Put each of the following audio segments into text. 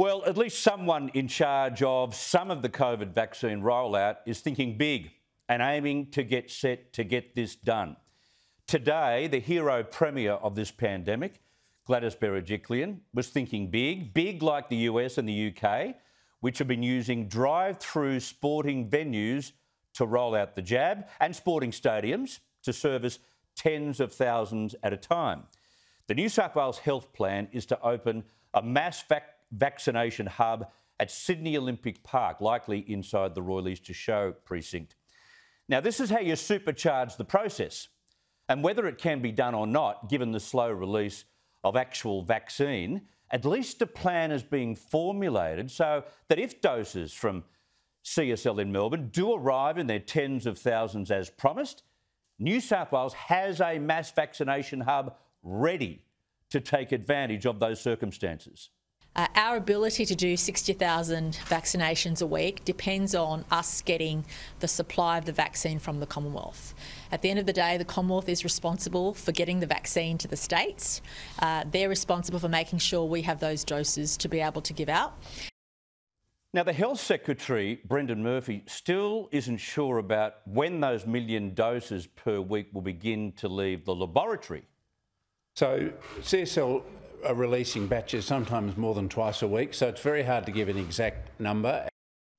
Well, at least someone in charge of some of the COVID vaccine rollout is thinking big and aiming to get set to get this done. Today, the hero premier of this pandemic, Gladys Berejiklian, was thinking big, big like the US and the UK, which have been using drive through sporting venues to roll out the jab and sporting stadiums to service tens of thousands at a time. The New South Wales Health Plan is to open a mass vac- vaccination hub at Sydney Olympic Park, likely inside the Royal Easter Show precinct. Now, this is how you supercharge the process. And whether it can be done or not, given the slow release of actual vaccine, at least a plan is being formulated so that if doses from CSL in Melbourne do arrive in their tens of thousands as promised, New South Wales has a mass vaccination hub ready to take advantage of those circumstances. Uh, our ability to do 60,000 vaccinations a week depends on us getting the supply of the vaccine from the Commonwealth. At the end of the day, the Commonwealth is responsible for getting the vaccine to the states. Uh, they're responsible for making sure we have those doses to be able to give out. Now, the Health Secretary, Brendan Murphy, still isn't sure about when those million doses per week will begin to leave the laboratory. So, CSL are releasing batches sometimes more than twice a week, so it's very hard to give an exact number.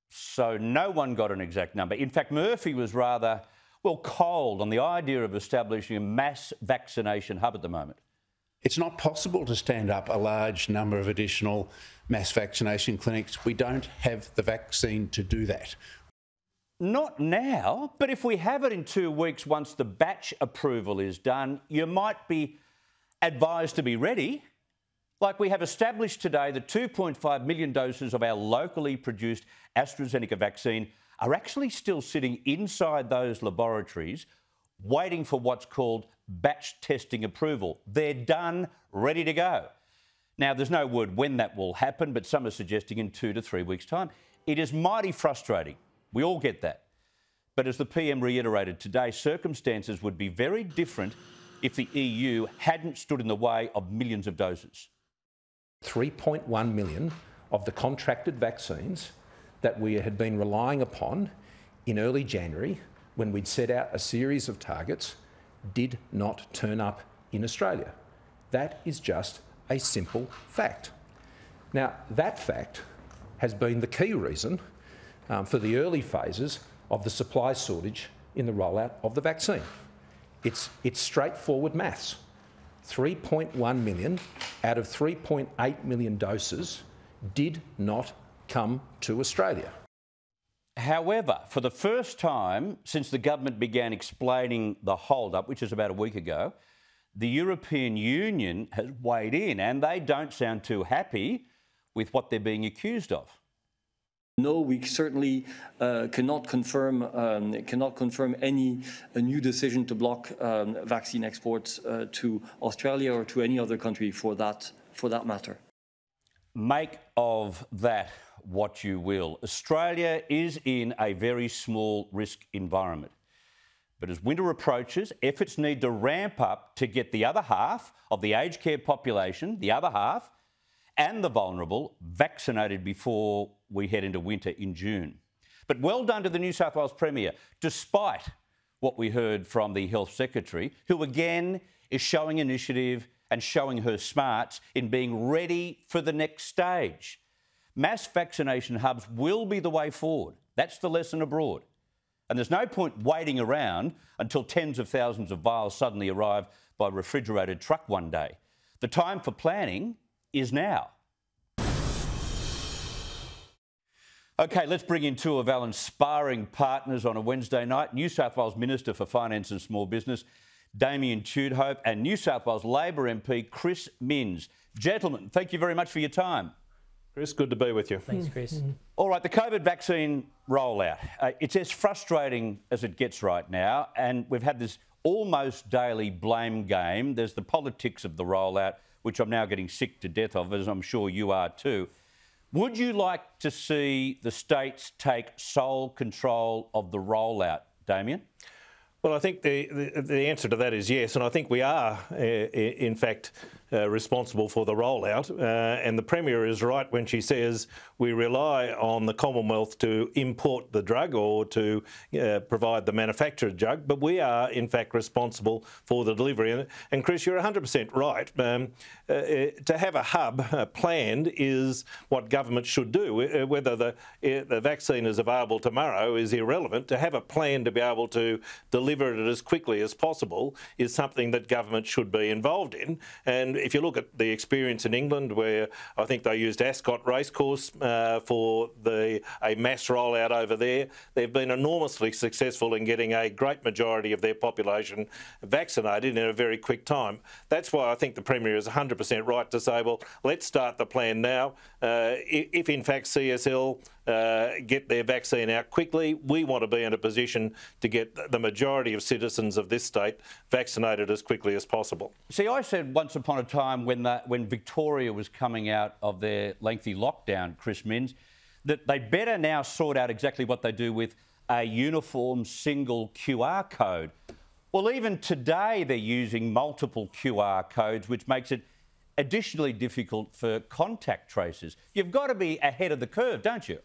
So no one got an exact number. In fact, Murphy was rather, well, cold on the idea of establishing a mass vaccination hub at the moment. It's not possible to stand up a large number of additional mass vaccination clinics. We don't have the vaccine to do that. Not now, but if we have it in two weeks once the batch approval is done, you might be advised to be ready. Like we have established today the 2.5 million doses of our locally produced AstraZeneca vaccine are actually still sitting inside those laboratories waiting for what's called batch testing approval. They're done, ready to go. Now, there's no word when that will happen, but some are suggesting in two to three weeks' time. It is mighty frustrating. We all get that. But as the PM reiterated today, circumstances would be very different if the EU hadn't stood in the way of millions of doses. 3.1 million of the contracted vaccines that we had been relying upon in early January when we'd set out a series of targets did not turn up in Australia. That is just a simple fact. Now, that fact has been the key reason um, for the early phases of the supply shortage in the rollout of the vaccine. It's, it's straightforward maths. 3.1 million out of 3.8 million doses did not come to Australia. However, for the first time since the government began explaining the hold-up, which is about a week ago, the European Union has weighed in and they don't sound too happy with what they're being accused of. No, we certainly uh, cannot confirm um, cannot confirm any new decision to block um, vaccine exports uh, to Australia or to any other country for that for that matter. Make of that what you will. Australia is in a very small risk environment. But as winter approaches, efforts need to ramp up to get the other half of the aged care population, the other half, and the vulnerable vaccinated before we head into winter in June. But well done to the New South Wales Premier, despite what we heard from the Health Secretary, who again is showing initiative and showing her smarts in being ready for the next stage. Mass vaccination hubs will be the way forward. That's the lesson abroad. And there's no point waiting around until tens of thousands of vials suddenly arrive by refrigerated truck one day. The time for planning is now. Okay, let's bring in two of Alan's sparring partners on a Wednesday night New South Wales Minister for Finance and Small Business, Damien Tudehope, and New South Wales Labor MP, Chris Minns. Gentlemen, thank you very much for your time. Chris, good to be with you. Thanks, Chris. All right, the COVID vaccine rollout. Uh, it's as frustrating as it gets right now, and we've had this almost daily blame game. There's the politics of the rollout which I'm now getting sick to death of, as I'm sure you are too. Would you like to see the states take sole control of the rollout, Damien? Well, I think the, the, the, answer to that is yes, and I think we are, uh, in fact, uh, responsible for the rollout. Uh, and the Premier is right when she says we rely on the Commonwealth to import the drug or to uh, provide the manufactured drug, but we are in fact responsible for the delivery. And, and Chris, you're 100% right. Um, uh, uh, to have a hub planned is what government should do. Whether the, the vaccine is available tomorrow is irrelevant. To have a plan to be able to deliver it as quickly as possible is something that government should be involved in. And if you look at the experience in England, where I think they used Ascot Racecourse uh, for the a mass rollout over there, they've been enormously successful in getting a great majority of their population vaccinated in a very quick time. That's why I think the Premier is 100% right to say, well, let's start the plan now. Uh, if in fact CSL uh, get their vaccine out quickly. We want to be in a position to get the majority of citizens of this state vaccinated as quickly as possible. See, I said once upon a time when, the, when Victoria was coming out of their lengthy lockdown, Chris Minns, that they better now sort out exactly what they do with a uniform single QR code. Well, even today they're using multiple QR codes, which makes it additionally difficult for contact tracers. You've got to be ahead of the curve, don't you?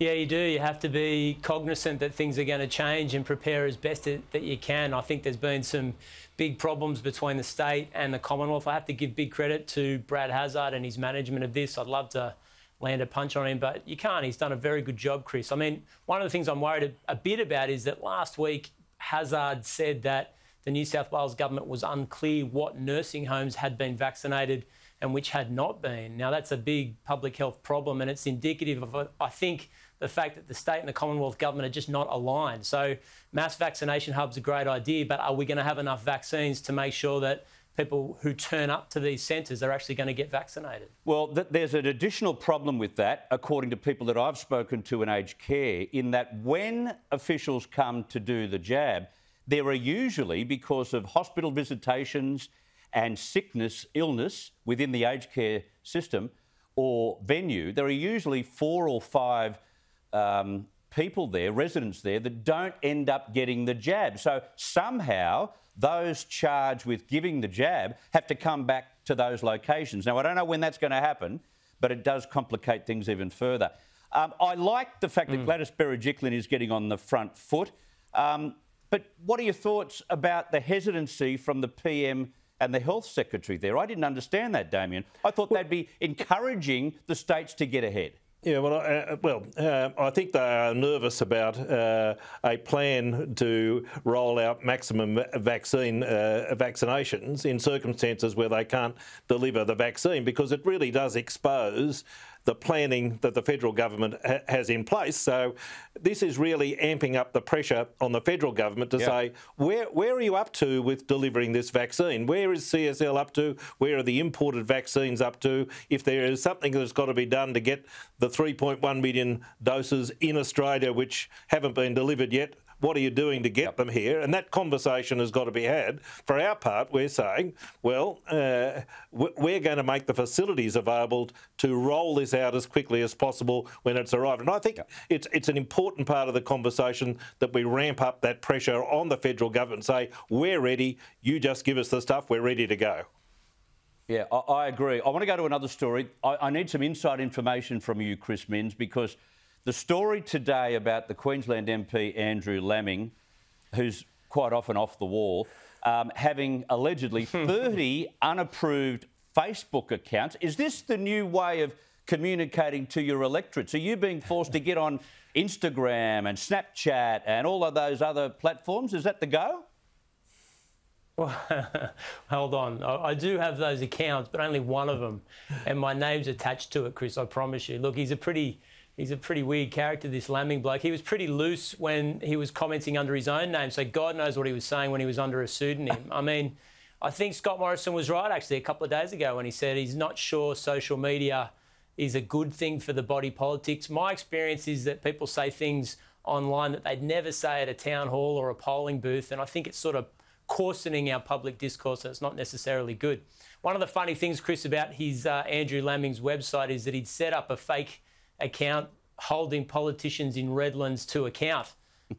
Yeah, you do. You have to be cognizant that things are going to change and prepare as best that you can. I think there's been some big problems between the state and the Commonwealth. I have to give big credit to Brad Hazzard and his management of this. I'd love to land a punch on him, but you can't. He's done a very good job, Chris. I mean, one of the things I'm worried a bit about is that last week Hazzard said that the New South Wales government was unclear what nursing homes had been vaccinated and which had not been. Now, that's a big public health problem, and it's indicative of, I think, the fact that the state and the Commonwealth government are just not aligned. So, mass vaccination hubs are a great idea, but are we going to have enough vaccines to make sure that people who turn up to these centres are actually going to get vaccinated? Well, th- there's an additional problem with that, according to people that I've spoken to in aged care, in that when officials come to do the jab, there are usually, because of hospital visitations and sickness, illness within the aged care system or venue, there are usually four or five um, people there, residents there, that don't end up getting the jab. So somehow those charged with giving the jab have to come back to those locations. Now, I don't know when that's going to happen, but it does complicate things even further. Um, I like the fact mm. that Gladys Berejiklian is getting on the front foot. Um, but what are your thoughts about the hesitancy from the PM and the Health Secretary there? I didn't understand that, Damien. I thought they'd be encouraging the states to get ahead. Yeah, well, uh, well, uh, I think they are nervous about uh, a plan to roll out maximum vaccine uh, vaccinations in circumstances where they can't deliver the vaccine because it really does expose the planning that the federal government ha has in place. So this is really amping up the pressure on the federal government to say, where, where are you up to with delivering this vaccine? Where is CSL up to? Where are the imported vaccines up to? If there is something that's got to be done to get the 3.1 million doses in Australia which haven't been delivered yet, what are you doing to get yep. them here? And that conversation has got to be had. For our part, we're saying, well, uh, we're going to make the facilities available to roll this out as quickly as possible when it's arrived. And I think yep. it's it's an important part of the conversation that we ramp up that pressure on the federal government and say, we're ready, you just give us the stuff, we're ready to go. Yeah, I, I agree. I want to go to another story. I, I need some inside information from you, Chris Minns, because the story today about the Queensland MP Andrew Laming, who's quite often off the wall, um, having allegedly 30 unapproved Facebook accounts. Is this the new way of communicating to your electorates? Are you being forced to get on Instagram and Snapchat and all of those other platforms? Is that the go? Well, hold on. I, do have those accounts, but only one of them. And my name's attached to it, Chris, I promise you. Look, he's a pretty he's a pretty weird character, this Laming bloke. He was pretty loose when he was commenting under his own name, so God knows what he was saying when he was under a pseudonym. I mean, I think Scott Morrison was right actually a couple of days ago when he said he's not sure social media is a good thing for the body politics. My experience is that people say things online that they'd never say at a town hall or a polling booth, and I think it's sort of coarsening our public discourse, and it's not necessarily good. One of the funny things, Chris, about his uh, Andrew Laming's website is that he'd set up a fake account holding politicians in Redlands to account.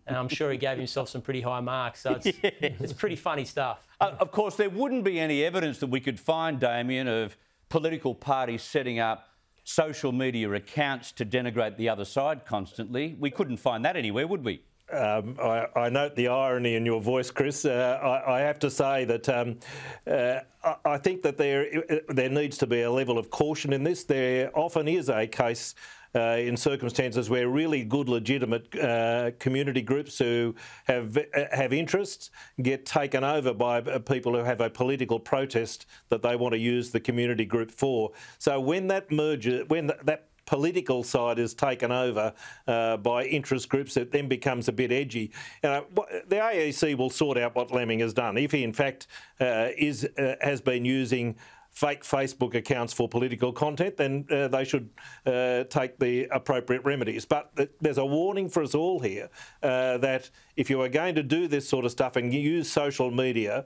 and I'm sure he gave himself some pretty high marks. So it's, it's pretty funny stuff. Uh, of course, there wouldn't be any evidence that we could find, Damien, of political parties setting up social media accounts to denigrate the other side constantly. We couldn't find that anywhere, would we? Um, I, I, note the irony in your voice, Chris. Uh, I, I, have to say that um, uh, I think that there there needs to be a level of caution in this. There often is a case uh, in circumstances where really good, legitimate uh, community groups who have uh, have interests get taken over by uh, people who have a political protest that they want to use the community group for. So when that merger, when that political side is taken over uh, by interest groups, it then becomes a bit edgy. Uh, the AEC will sort out what Laming has done. If he, in fact, uh, is uh, has been using fake Facebook accounts for political content, then uh, they should uh, take the appropriate remedies. But th there's a warning for us all here uh, that if you are going to do this sort of stuff and use social media,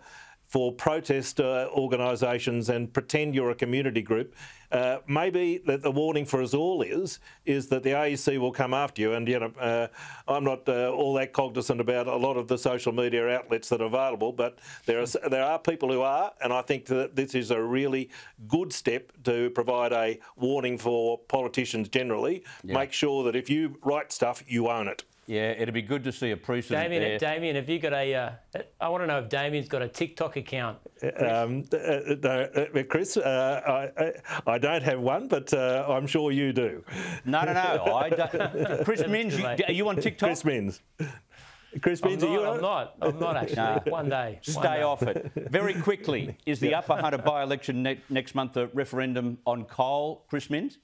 for protest uh, organisations and pretend you're a community group. Uh, maybe the, the, warning for us all is is that the AEC will come after you. And you know, uh, I'm not uh, all that cognizant about a lot of the social media outlets that are available, but there are there are people who are, and I think that this is a really good step to provide a warning for politicians generally. Yeah. Make sure that if you write stuff, you own it. Yeah, it'd be good to see a precedent Damien, there. Damien, have you got a? Uh, I want to know if Damien's got a TikTok account. Um, uh, uh, Chris, uh, I, I, don't have one, but uh, I'm sure you do. No, no, no. I don't. Chris Minns, you, are you on TikTok? Chris Minns. Chris Minns, I'm are you I'm not. I'm not actually. Nah. One day. Stay one day. off it. Very quickly, is the Upper Hunter by-election ne next month a referendum on coal, Chris Minns?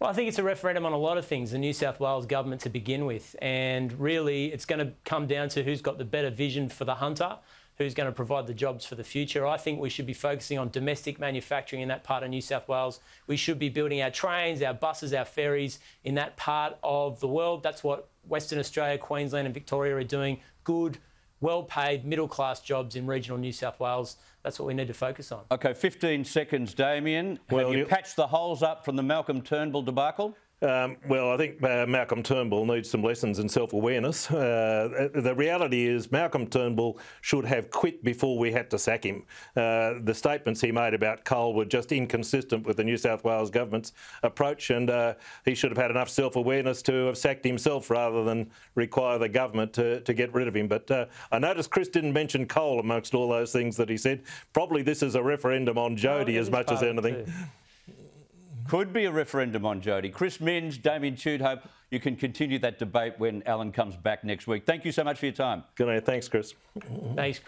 Well, I think it's a referendum on a lot of things, the New South Wales government to begin with. And really, it's going to come down to who's got the better vision for the hunter, who's going to provide the jobs for the future. I think we should be focusing on domestic manufacturing in that part of New South Wales. We should be building our trains, our buses, our ferries in that part of the world. That's what Western Australia, Queensland, and Victoria are doing. Good, well paid, middle class jobs in regional New South Wales that's what we need to focus on. Okay, 15 seconds, Damien. Well, Have you, you patched the holes up from the Malcolm Turnbull debacle? Um, well, I think uh, Malcolm Turnbull needs some lessons in self-awareness. Uh, the reality is Malcolm Turnbull should have quit before we had to sack him. Uh, the statements he made about coal were just inconsistent with the New South Wales government's approach, and uh, he should have had enough self-awareness to have sacked himself rather than require the government to, to get rid of him. But uh, I noticed Chris didn't mention coal amongst all those things that he said. Probably this is a referendum on Jodi as much as anything. Could be a referendum on Jodi. Chris Minns, Damien Hope. you can continue that debate when Alan comes back next week. Thank you so much for your time. Good night. Thanks, Chris. Thanks.